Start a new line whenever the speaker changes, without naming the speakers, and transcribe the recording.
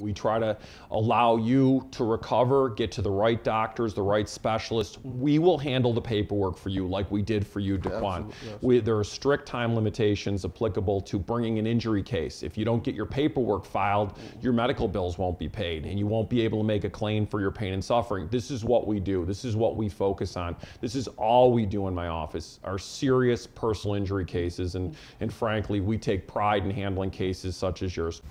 We try to allow you to recover, get to the right doctors, the right specialists. We will handle the paperwork for you like we did for you, Daquan. We, there are strict time limitations applicable to bringing an injury case. If you don't get your paperwork filed, your medical bills won't be paid and you won't be able to make a claim for your pain and suffering. This is what we do. This is what we focus on. This is all we do in my office Our serious personal injury cases and, and frankly, we take pride in handling cases such as yours.